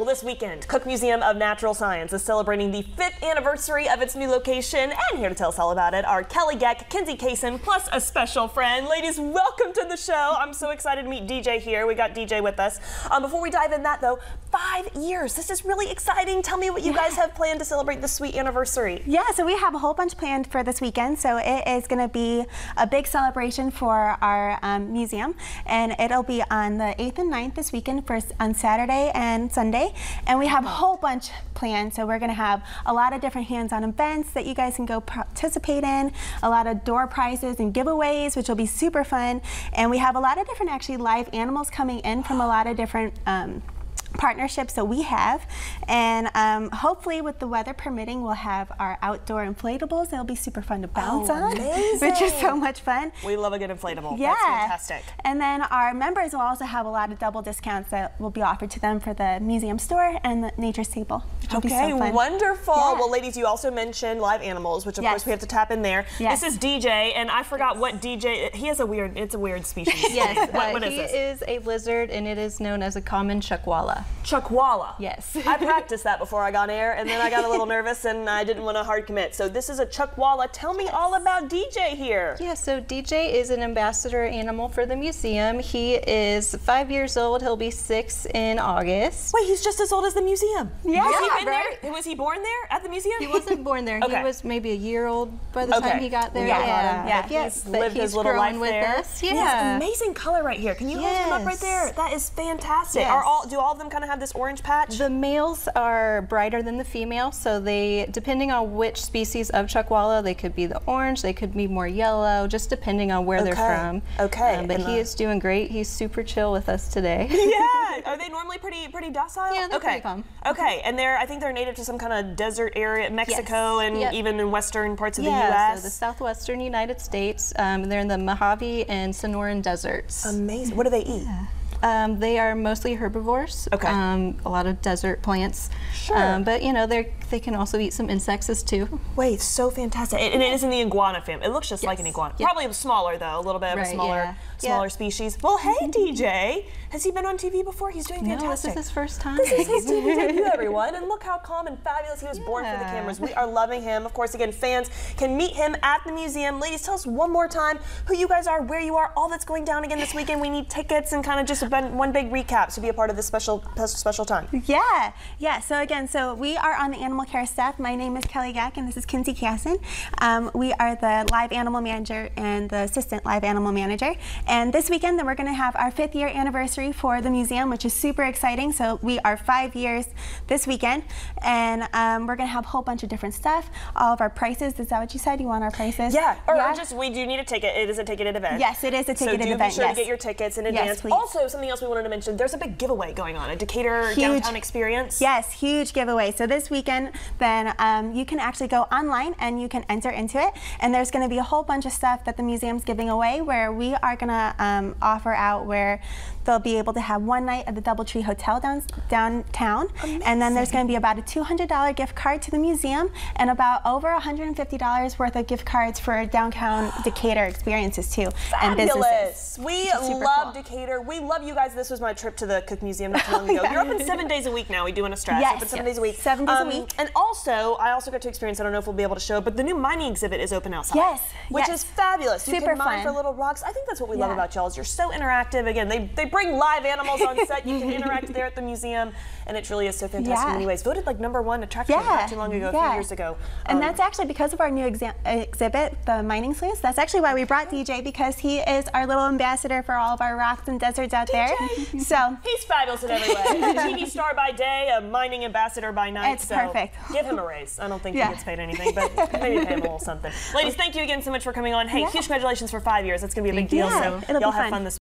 Well, this weekend, Cook Museum of Natural Science is celebrating the fifth anniversary of its new location. And here to tell us all about it are Kelly Geck, Kinsey Kaysen, plus a special friend. Ladies, welcome to the show. I'm so excited to meet DJ here. We got DJ with us. Um, before we dive in that, though, five years. This is really exciting. Tell me what you guys have planned to celebrate this sweet anniversary. Yeah, so we have a whole bunch planned for this weekend. So it is going to be a big celebration for our um, museum, and it'll be on the 8th and 9th this weekend for on Saturday and Sunday. And we have a whole bunch planned. So we're going to have a lot of different hands-on events that you guys can go participate in, a lot of door prizes and giveaways, which will be super fun. And we have a lot of different actually live animals coming in from a lot of different um, partnerships that we have. And um, hopefully with the weather permitting, we'll have our outdoor inflatables. They'll be super fun to bounce oh, on, which is so much fun. We love a good inflatable. Yeah. That's fantastic. And then our members will also have a lot of double discounts that will be offered to them for the museum store and the nature's table. Okay, so wonderful. Yeah. Well, ladies, you also mentioned live animals, which of yes. course we have to tap in there. Yes. This is DJ, and I forgot what DJ, he has a weird, it's a weird species. yes, what, what uh, is he this? is a lizard and it is known as a common chuckwalla. Chuckwalla. Yes. I practiced that before I got air, and then I got a little nervous and I didn't want to hard commit. So this is a chuckwalla. Tell me all about DJ here. Yeah, so DJ is an ambassador animal for the museum. He is five years old. He'll be six in August. Wait, he's just as old as the museum. Yeah, been right? there? Was he born there at the museum? He wasn't born there. Okay. He was maybe a year old by the Okay. time he got there. Yeah. yeah. Yeah. Yes, He's but lived he's his little life with there. us. Yes, Yeah. amazing color right here. Can you hold him up right there? That is fantastic. Yes. Are all do all of them kind of have this orange patch? The males are brighter than the female, so they, depending on which species of chuckwalla, they could be the orange, they could be more yellow, just depending on where they're from. Okay, Um, but and he the- is doing great. He's super chill with us today. yeah. Are they normally pretty pretty docile? Yeah, they're okay. pretty calm. Okay, and they're I think they're native to some kind of desert area, Mexico, and Yep. even in western parts of yeah, the U.S. so the southwestern United States. Um, they're in the Mojave and Sonoran deserts. Amazing. What do they eat? Um, they are mostly herbivores. Okay. Um, a lot of desert plants. Sure. Um, but you know, they they can also eat some insects as too. Wait, so fantastic. And it is in the iguana family. It looks just like an iguana. Yep. Probably smaller though, a little bit of a smaller yeah. smaller Yeah. species. Well, hey DJ, has he been on TV before? He's doing No, this fantastic. is his first time. This is his TV debut, everyone. And look how calm and fabulous he was born for the cameras. We are loving him. Of course, again, fans can meet him at the museum. Ladies, tell us one more time who you guys are, where you are, all that's going down again this weekend. We need tickets and kind of just a, ben- one big recap to be a part of this special special time. Yeah, yeah. So again, so we are on the animal care staff. My name is Kelly Gack, and this is Kinsey Casson. Um, we are the live animal manager and the assistant live animal manager. And this weekend, then we're going to have our fifth year anniversary for the museum, which is super exciting. So we are five years this weekend, and um, we're going to have a whole bunch of different stuff. All of our prices. Is that what you said? You want our prices? Yeah, or, or just we do need a ticket. It is a ticketed event. Yes, it is a ticketed so ticketed do event, be sure yes. to get your tickets in Yes, advance. please. Also, something else we wanted to mention: there's a big giveaway going on, a Decatur Huge. downtown experience. Yes, huge giveaway. So this weekend, then um, you can actually go online and you can enter into it. And there's going to be a whole bunch of stuff that the museum's giving away where we are going to um, offer out where they'll be able to have one night at the Doubletree Hotel down, downtown. And then there's going to be about a $200 gift card to the museum and about over $150 worth of gift cards for downtown Decatur experiences too and businesses. Fabulous. We love cool. Decatur. We love you guys. This was my trip to the Cook Museum not too long ago. Yeah. You're open seven days a week now. We do in a stretch. Yes, open seven yes. days a week. Seven days a Um, week. And also, I also got to experience. I don't know if we'll be able to show but the new mining exhibit is open outside. Yes, which yes. is fabulous. you Super can mine fun. for little rocks. I think that's what we love about y'all. Is you're so interactive. Again, they they bring live animals on set. You can interact there at the museum, and it really is so fantastic in Yeah. many ways. Voted like number one attraction Yeah, not too long ago, a few years ago. And Um, that's actually because of our new exhibit, the mining sluice. That's actually why we brought DJ because he is our little ambassador for all of our rocks and deserts out there. So He's fabulous in every way. TV star by day, a mining ambassador by night. It's so perfect. Give him a raise. I don't think Yeah. he gets paid anything, but maybe pay him a little something. Ladies, thank you again so much for coming on. Hey, Yeah. huge congratulations for five years. That's going to be a big deal. So it'll be y'all have fun. fun this